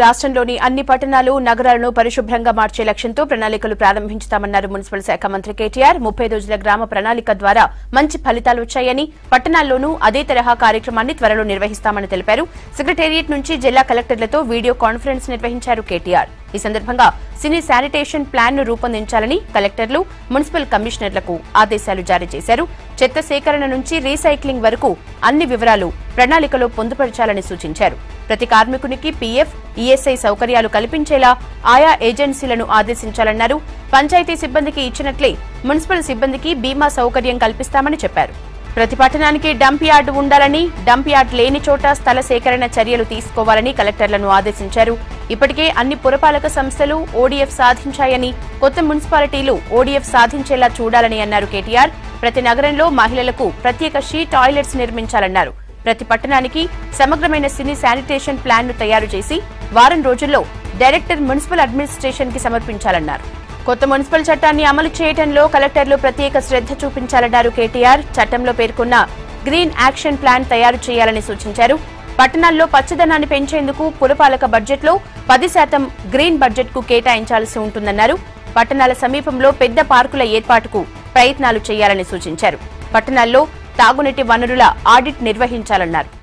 రాష్ట్రంలోని అన్ని పట్టణాలు నగరాలను పరిశుభ్రంగా మార్చే లక్ష్యంతో ప్రణాళికలు ప్రారంభించుతామన్నారు మున్సిపల్ శాఖ మంత్రి కేటీఆర్. ముప్పై రోజుల గ్రామ ప్రణాళిక ద్వారా మంచి ఫలితాలు వచ్చాయని పట్టణాల్లోనూ అదే తరహా కార్యక్రమాన్ని త్వరలో నిర్వహిస్తామని తెలిపారు. సెక్రటేరియట్ నుంచి జిల్లా కలెక్టర్లతో వీడియో కాన్ఫరెన్స్ నిర్వహించారు కేటీఆర్. ఈ సందర్భంగా సినీ శానిటేషన్ ప్లాన్ను రూపొందించాలని కలెక్టర్లు మున్సిపల్ కమిషనర్లకు ఆదేశాలు జారీ చేశారు. చెత్త సేకరణ నుంచి రీసైక్లింగ్ వరకు అన్ని వివరాలు ప్రణాళికలో పొందుపరచాలని సూచించారు. ప్రతి కార్మికునికి పీఎఫ్ ఈఎస్ఐ సౌకర్యాలు కల్పించేలా ఆయా ఏజెన్సీలను ఆదేశించాలన్నారు. పంచాయతీ సిబ్బందికి ఇచ్చినట్లే మున్సిపల్ సిబ్బందికి బీమా సౌకర్యం కల్పిస్తామని చెప్పారు. ప్రతి పట్టణానికి డంప్ యార్డ్ ఉండాలని డంప్ యార్డ్ లేని చోట స్థల సేకరణ చర్యలు తీసుకోవాలని కలెక్టర్లను ఆదేశించారు. ఇప్పటికే అన్ని పురపాలక సంస్థలు ఓడీఎఫ్ సాధించాయని కొత్త మున్సిపాలిటీలు ఓడీఎఫ్ సాధించేలా చూడాలని అన్నారు కేటీఆర్. ప్రతి నగరంలో మహిళలకు ప్రత్యేక షీ టాయిలెట్స్ నిర్మించాలన్నారు. ప్రతి పట్టణానికి సమగ్రమైన సినీ శానిటేషన్ ప్లాన్ను తయారు చేసి వారం రోజుల్లో డైరెక్టర్ మున్సిపల్ అడ్మినిస్ట్రేషన్కి సమర్పించాలన్నారు. కొత్త మున్సిపల్ చట్టాన్ని అమలు చేయడంలో కలెక్టర్లు ప్రత్యేక శ్రద్ధ చూపించాలన్నారు కేటీఆర్. చట్టంలో పేర్కొన్న గ్రీన్ యాక్షన్ ప్లాన్ తయారు చేయాలని సూచించారు. పట్టణాల్లో పచ్చదనాన్ని పెంచేందుకు పురపాలక బడ్జెట్లో పది శాతం గ్రీన్ బడ్జెట్కు కేటాయించాల్సి ఉంటుందన్నారు. పట్టణాల సమీపంలో పెద్ద పార్కుల ఏర్పాటుకు ప్రయత్నాలు చేయాలని సూచించారు. పట్టణాల్లో తాగునీటి వనరుల ఆడిట్ నిర్వహించాలన్నారు.